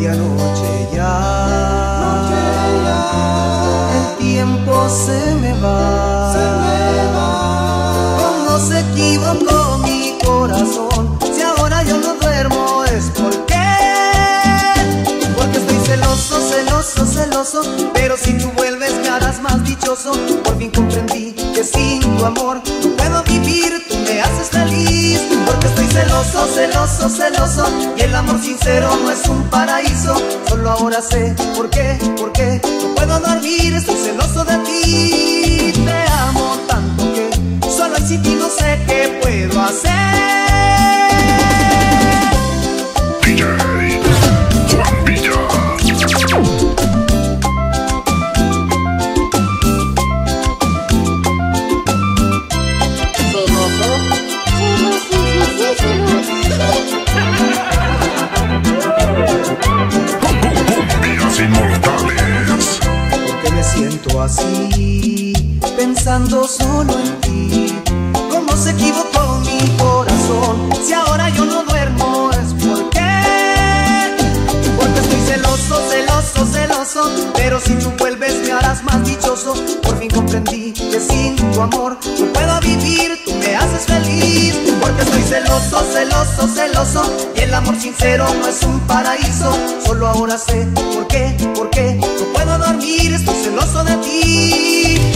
medianoche ya. El tiempo se me va. Se me va. ¿Cómo se equivocó mi corazón? Si ahora yo no duermo es porque Porque estoy celoso, celoso, celoso Pero si tú vuelves me harás más dichoso Por fin comprendí que sin tu amor no puedo vivir Tú me haces feliz celoso, celoso, celoso Y el amor sincero no es un paraíso. Solo ahora sé por qué, por qué No puedo dormir, estoy celoso de ti. Te amo tanto que Solo y sin ti no sé qué puedo hacer siento así Pensando solo en ti. ¿Cómo se equivocó mi corazón? Si ahora yo no duermo es porque Porque estoy celoso, celoso, celoso. Pero si tú vuelves me harás más dichoso. Por fin comprendí que sin tu amor no puedo vivir Feliz Porque estoy celoso, celoso, celoso Y el amor sincero no es un paraíso. Solo ahora sé por qué, por qué No puedo dormir, estoy celoso de ti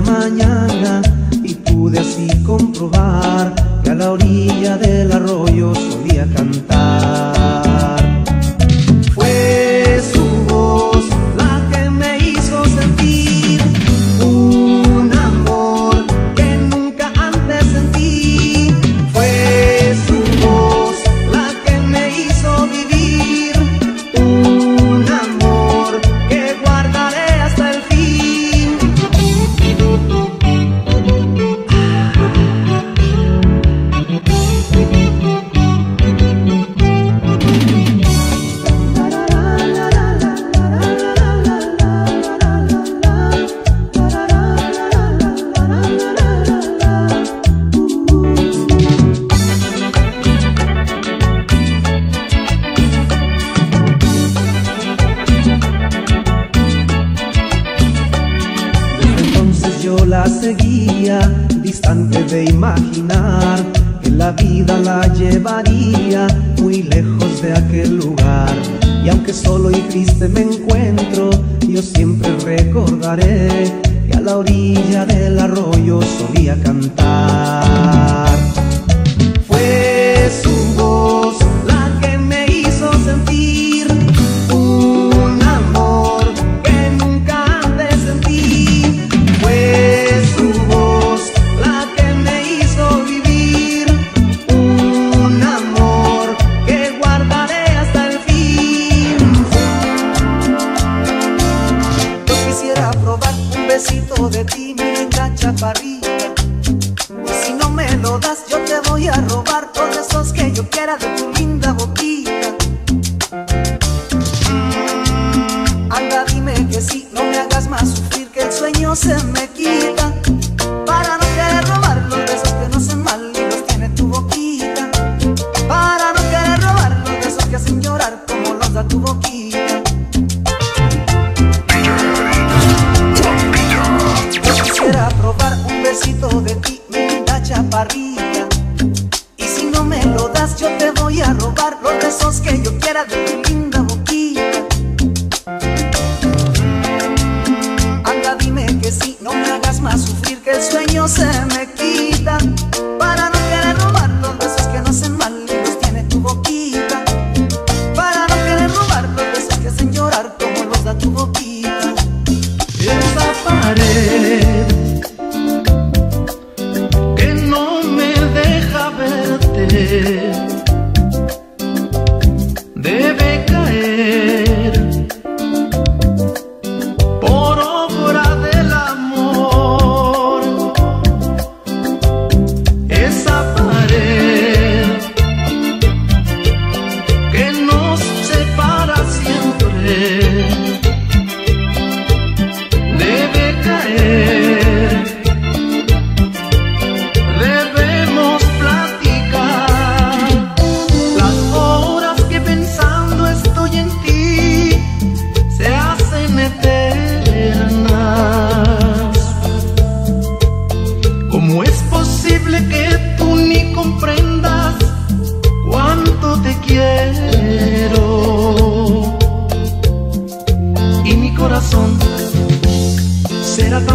mañana de aquel lugar. Y aunque solo y triste me encuentro, yo siempre recordaré que a la orilla del arroyo solía cantar. Sueño se me quita.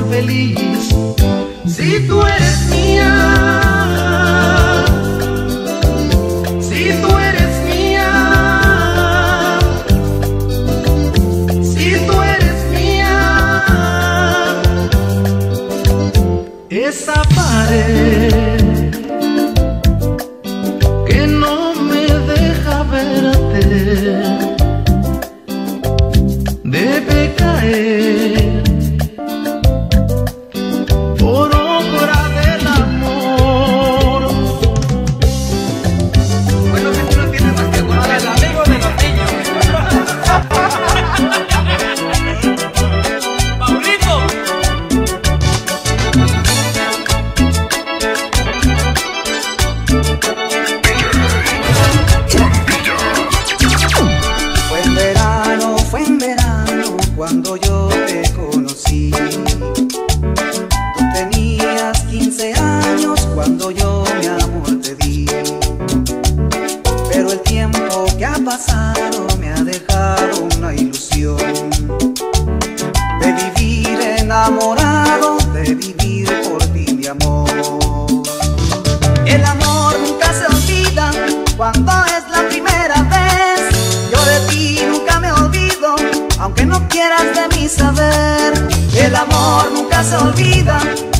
feliz si tú eres mía.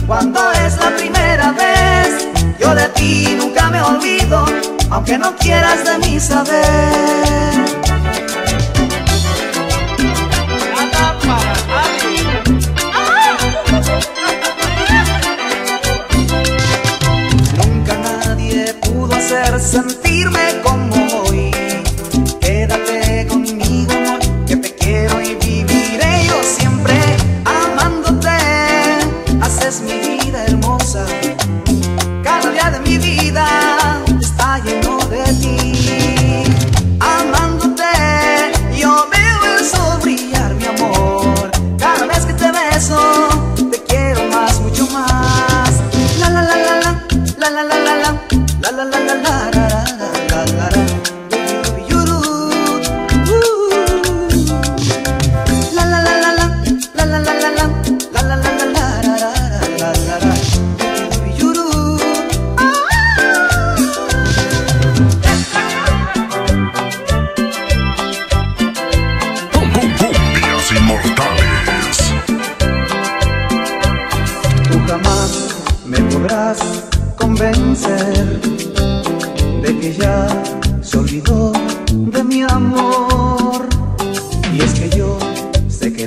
cuando es la primera vez. Yo de ti nunca me olvido, aunque no quieras de mí saber.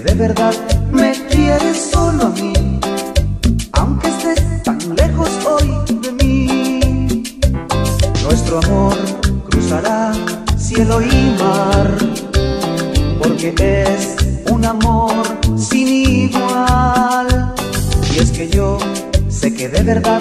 de verdad me quieres solo a mí, aunque estés tan lejos hoy de mí. Nuestro amor cruzará cielo y mar, porque es un amor sin igual. Y es que yo sé que de verdad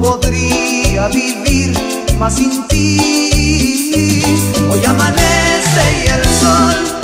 podría vivir más sin ti. Hoy amanece y el sol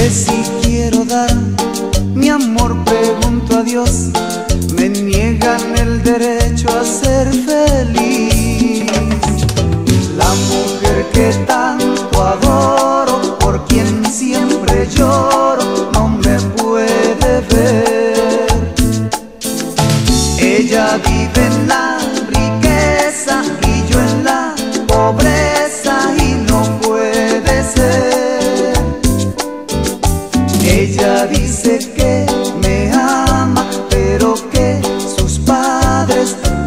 que si quiero dar mi amor pregunto a Dios, me niegan el derecho a ser feliz. La mujer que tanto adoro. lugares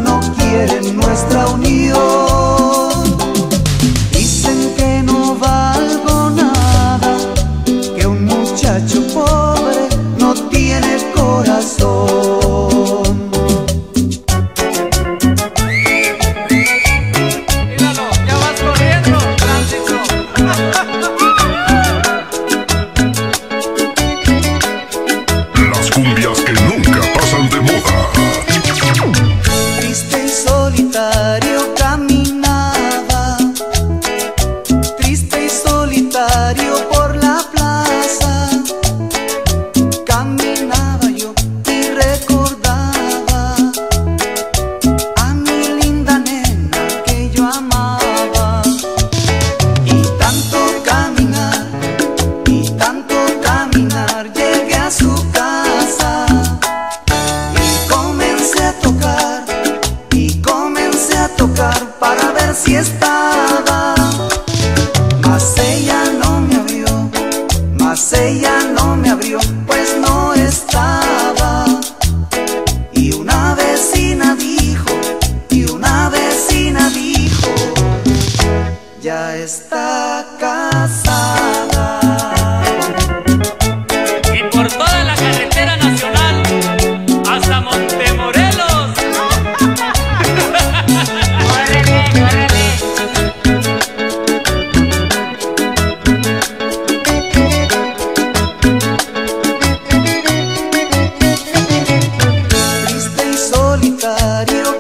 Mario